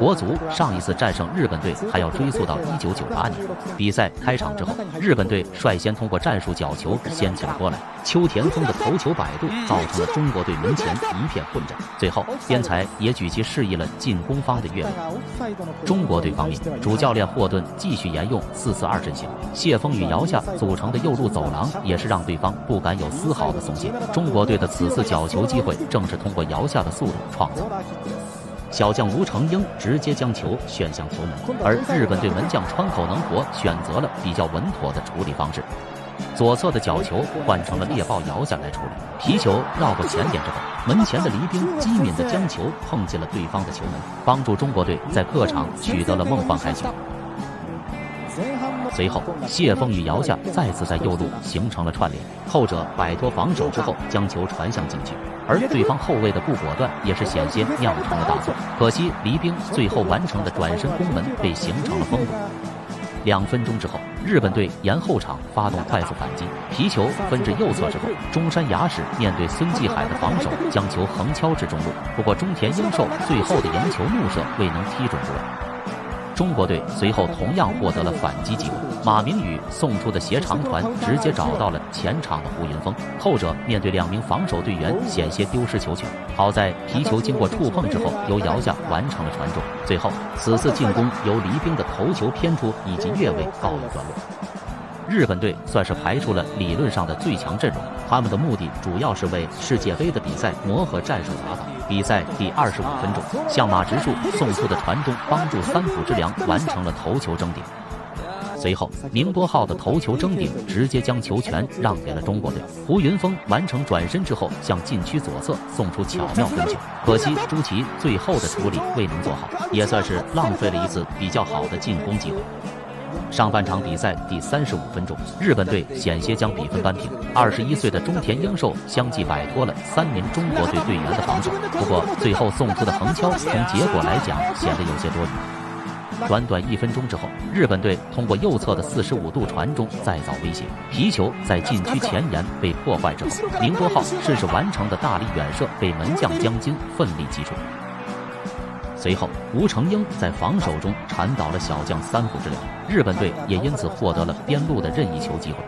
国足上一次战胜日本队还要追溯到一九九八年。比赛开场之后，日本队率先通过战术角球掀起了波澜。秋田丰的头球摆渡，造成了中国队门前一片混战。最后，边裁也举旗示意了进攻方的越位。中国队方面，主教练霍顿继续沿用四四二阵型，谢峰与姚夏组成的右路走廊也是让对方不敢有丝毫的松懈。中国队的此次角球机会，正是通过姚夏的速度创造。小将吴成英直接将球旋向球门，而日本队门将川口能活选择了比较稳妥的处理方式，左侧的角球换成了猎豹摇下来处理，皮球绕过前点之后，门前的黎兵机敏地将球碰进了对方的球门，帮助中国队在客场取得了梦幻开局。随后，谢峰与姚夏再次在右路形成了串联，后者摆脱防守之后将球传向禁区。而对方后卫的不果断，也是险些酿成了大错。可惜黎兵最后完成的转身攻门被形成了封堵。两分钟之后，日本队沿后场发动快速反击，皮球分至右侧之后，中山雅史面对孙继海的防守，将球横敲至中路。不过中田英寿最后的迎球怒射未能踢准住位。中国队随后同样获得了反击机会，马明宇送出的斜长传直接找到了前场的胡云峰，后者面对两名防守队员险些丢失球权，好在皮球经过触碰之后由姚夏完成了传中，最后此次进攻由黎兵的头球偏出以及越位告一段落。日本队算是排出了理论上的最强阵容，他们的目的主要是为世界杯的比赛磨合战术打法。比赛第二十五分钟，向马直树送出的传中帮助三浦之良完成了头球争顶。随后，宁波浩的头球争顶直接将球权让给了中国队。胡云峰完成转身之后，向禁区左侧送出巧妙分球，可惜朱琦最后的处理未能做好，也算是浪费了一次比较好的进攻机会。上半场比赛第三十五分钟，日本队险些将比分扳平。二十一岁的中田英寿相继摆脱了三名中国队队员的防守，不过最后送出的横敲，从结果来讲显得有些多余。短短一分钟之后，日本队通过右侧的四十五度传中再造威胁，皮球在禁区前沿被破坏之后，宁波浩顺势完成的大力远射被门将江津奋力击出。随后，吴成英在防守中铲倒了小将三浦之良，日本队也因此获得了边路的任意球机会。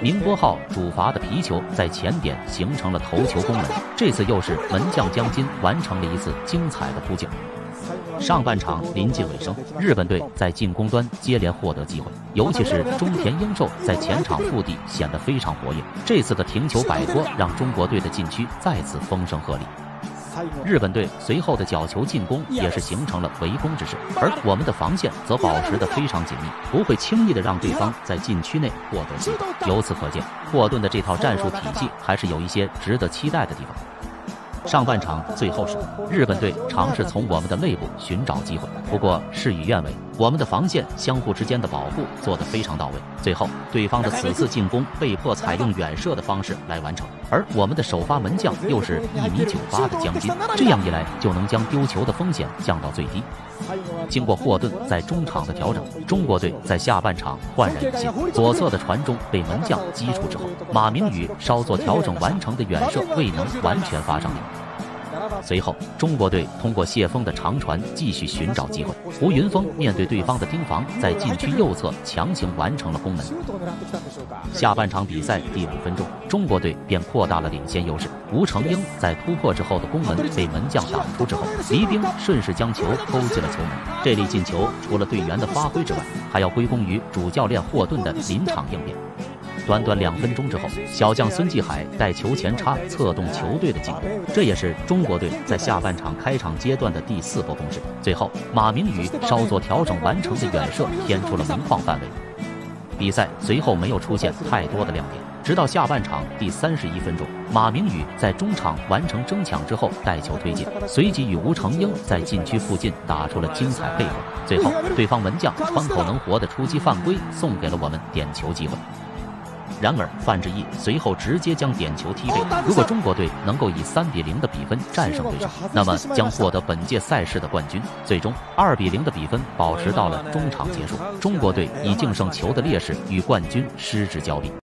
宁波浩主罚的皮球在前点形成了头球攻门，这次又是门将江津完成了一次精彩的扑救。上半场临近尾声，日本队在进攻端接连获得机会，尤其是中田英寿在前场腹地显得非常活跃。这次的停球摆脱让中国队的禁区再次风声鹤唳。日本队随后的角球进攻也是形成了围攻之势，而我们的防线则保持得非常紧密，不会轻易的让对方在禁区内获得机会。由此可见，霍顿的这套战术体系还是有一些值得期待的地方。上半场最后时刻，日本队尝试从我们的内部寻找机会，不过事与愿违，我们的防线相互之间的保护做得非常到位。最后，对方的此次进攻被迫采用远射的方式来完成，而我们的首发门将又是一米九八的将军，这样一来就能将丢球的风险降到最低。经过霍顿在中场的调整，中国队在下半场焕然一新。左侧的传中被门将击出之后，马明宇稍作调整完成的远射未能完全发上力。随后，中国队通过谢峰的长传继续寻找机会。胡云峰面对对方的盯防，在禁区右侧强行完成了攻门。下半场比赛第五分钟，中国队便扩大了领先优势。吴成英在突破之后的攻门被门将挡出之后，黎兵顺势将球勾进了球门。这粒进球除了队员的发挥之外，还要归功于主教练霍顿的临场应变。短短两分钟之后，小将孙继海带球前插策动球队的进攻，这也是中国队在下半场开场阶段的第四波攻势。最后，马明宇稍作调整完成的远射偏出了门框范围。比赛随后没有出现太多的亮点，直到下半场第三十一分钟，马明宇在中场完成争抢之后带球推进，随即与吴成英在禁区附近打出了精彩配合。最后，对方门将川口能活的出击犯规送给了我们点球机会。然而，范志毅随后直接将点球踢飞。如果中国队能够以三比零的比分战胜对手，那么将获得本届赛事的冠军。最终，二比零的比分保持到了中场结束，中国队以净胜球的劣势与冠军失之交臂。